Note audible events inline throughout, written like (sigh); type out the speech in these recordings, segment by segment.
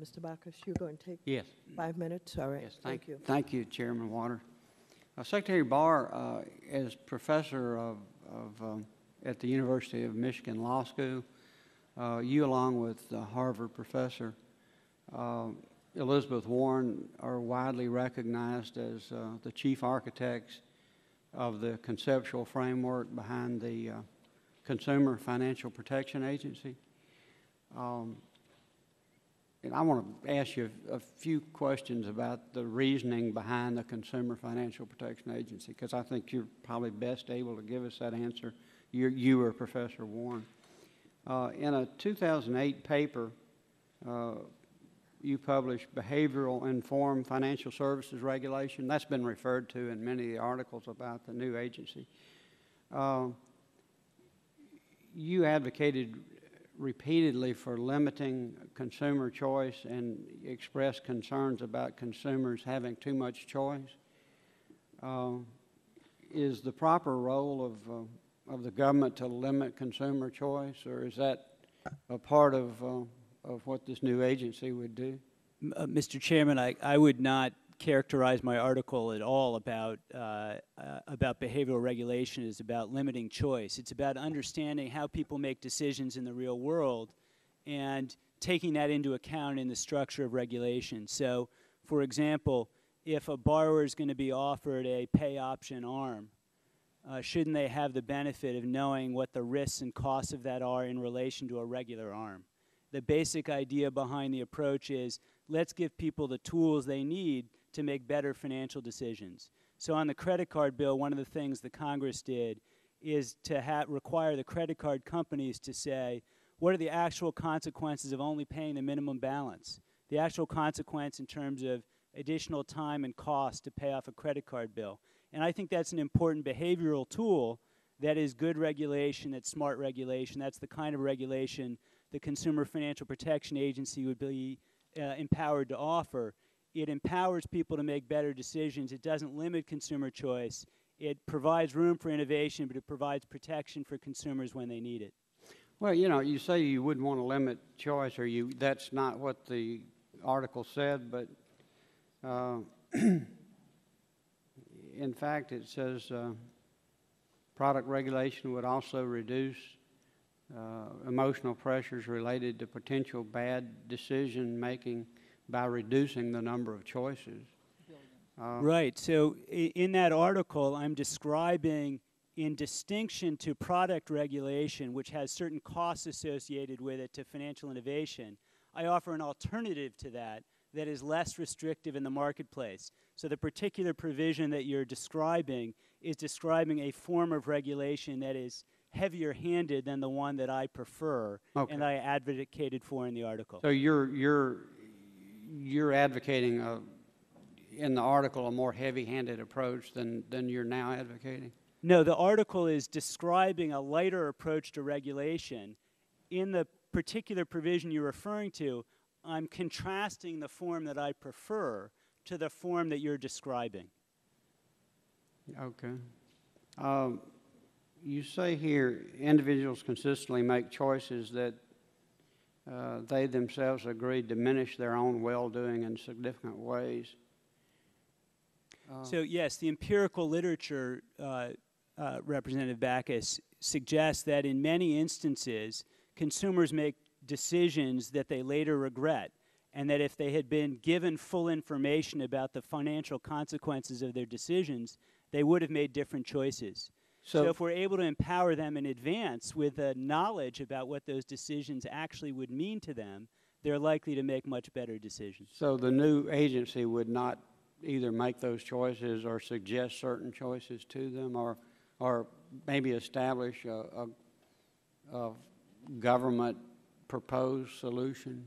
Mr. Bachus, you're going to take Yes, five minutes? All right, yes, thank you. Thank you, Chairman Water. Uh, Secretary Barr, uh, is professor of, of, um, at the University of Michigan Law School. Uh, You, along with the Harvard professor uh, Elizabeth Warren, are widely recognized as uh, the chief architects of the conceptual framework behind the uh, Consumer Financial Protection Agency. Um, And I want to ask you a few questions about the reasoning behind the Consumer Financial Protection Agency, because I think you're probably best able to give us that answer. You, you or Professor Warren. Uh, in a 2008 paper, uh, you published Behavioral Informed Financial Services Regulation. That's been referred to in many of the articles about the new agency. Uh, you advocated repeatedly for limiting consumer choice and expressed concerns about consumers having too much choice. Uh, Is the proper role of, uh, of the government to limit consumer choice, or is that a part of, uh, of what this new agency would do? Uh, Mr. Chairman, I, I would not characterize my article at all about, uh, uh, about behavioral regulation is about limiting choice. It's about understanding how people make decisions in the real world and taking that into account in the structure of regulation. So, for example, if a borrower is going to be offered a pay option arm, uh, shouldn't they have the benefit of knowing what the risks and costs of that are in relation to a regular arm? The basic idea behind the approach is let's give people the tools they need to make better financial decisions. So on the credit card bill, one of the things the Congress did is to require the credit card companies to say, what are the actual consequences of only paying the minimum balance? The actual consequence in terms of additional time and cost to pay off a credit card bill. And I think that's an important behavioral tool that is good regulation, that's smart regulation. That's the kind of regulation the Consumer Financial Protection Agency would be uh, empowered to offer. It empowers people to make better decisions. It doesn't limit consumer choice. It provides room for innovation, but it provides protection for consumers when they need it. Well, you know, you say you wouldn't want to limit choice, or you, that's not what the article said, but uh, (clears throat) in fact, it says uh, product regulation would also reduce uh, emotional pressures related to potential bad decision-making by reducing the number of choices. Uh, Right. So in that article, I'm describing, in distinction to product regulation, which has certain costs associated with it to financial innovation, I offer an alternative to that that is less restrictive in the marketplace. So the particular provision that you're describing is describing a form of regulation that is heavier handed than the one that I prefer Okay. and I advocated for in the article. So you're, you're, you're advocating a, in the article, a more heavy-handed approach than, than you're now advocating? No, the article is describing a lighter approach to regulation. In the particular provision you're referring to, I'm contrasting the form that I prefer to the form that you're describing. Okay. Um, You say here, individuals consistently make choices that uh, they themselves agree diminish their own well-doing in significant ways. Uh, So, yes, the empirical literature, uh, uh, Representative Bachus, suggests that in many instances, consumers make decisions that they later regret, and that if they had been given full information about the financial consequences of their decisions, they would have made different choices. So, So, if we're able to empower them in advance with the knowledge about what those decisions actually would mean to them, they're likely to make much better decisions. so the new agency would not either make those choices or suggest certain choices to them, or, or maybe establish a, a, a government-proposed solution?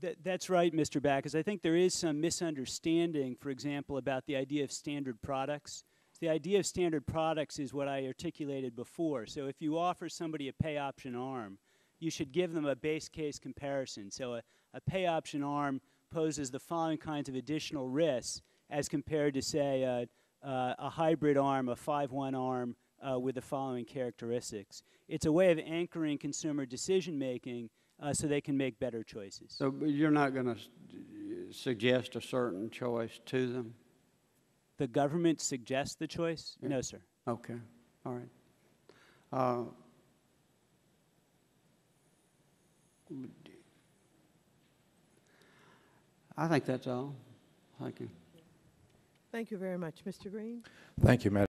That, that's right, Mr. Bachus. I think there is some misunderstanding, for example, about the idea of standard products. The idea of standard products is what I articulated before. So if you offer somebody a pay option arm, you should give them a base case comparison. So a, a pay option arm poses the following kinds of additional risks as compared to, say, a, uh, a hybrid arm, a 5-1 arm uh, with the following characteristics. It's a way of anchoring consumer decision making uh, so they can make better choices. So you're not going to suggest a certain choice to them? The government suggests the choice? Yeah. No, sir. Okay, all right. Uh, I think that's all. Thank you. Thank you very much. Mr. Green? Thank you, Madam